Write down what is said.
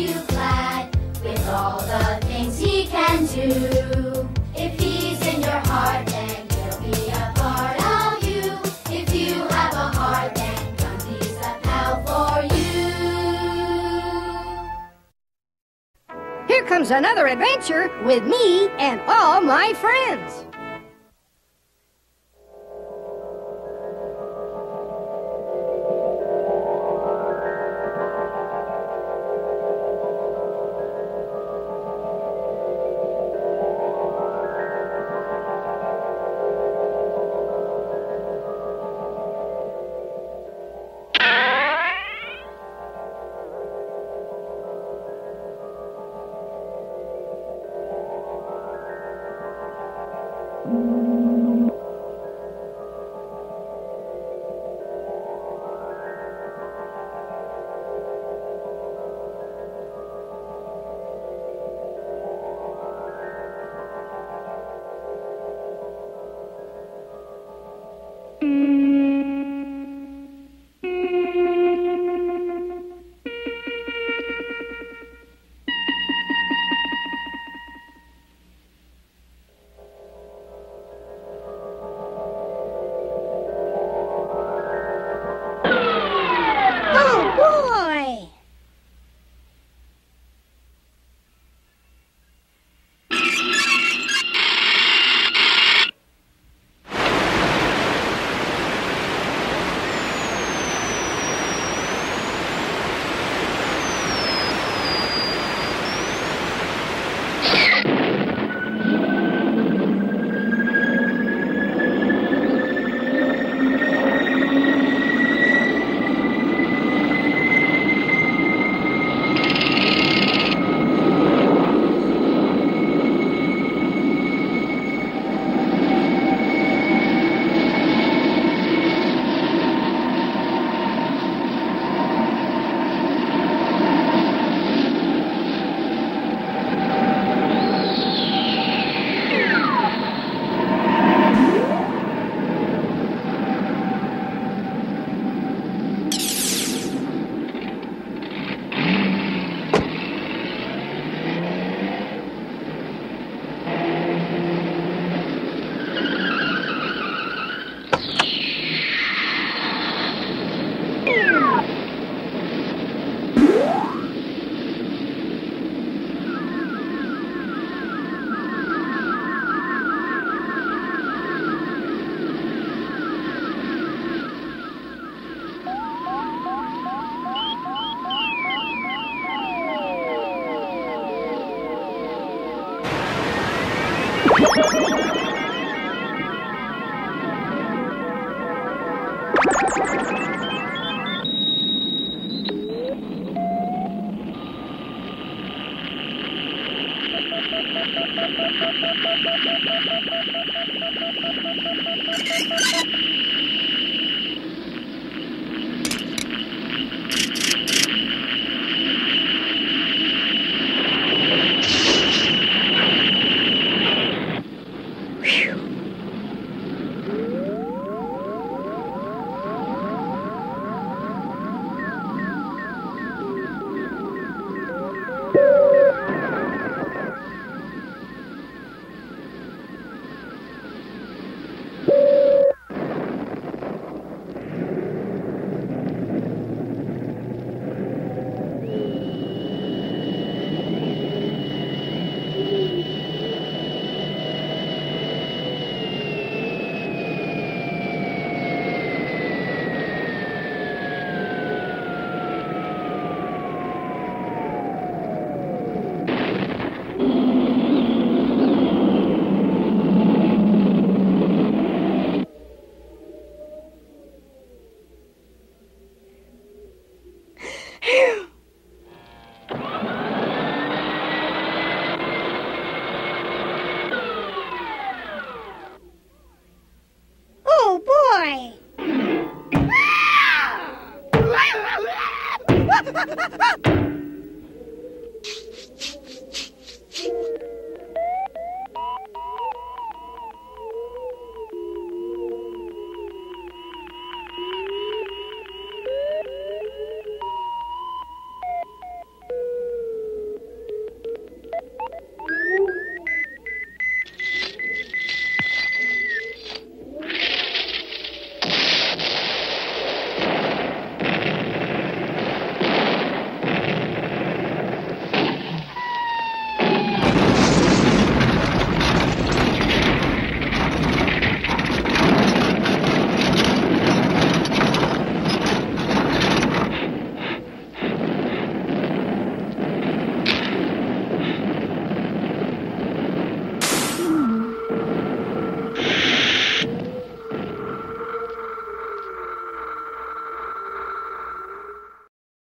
you glad with all the things he can do. If he's in your heart, then he'll be a part of you. If you have a heart, then come, he's a pal for you. Here comes another adventure with me and all my friends. Oh, Thank you.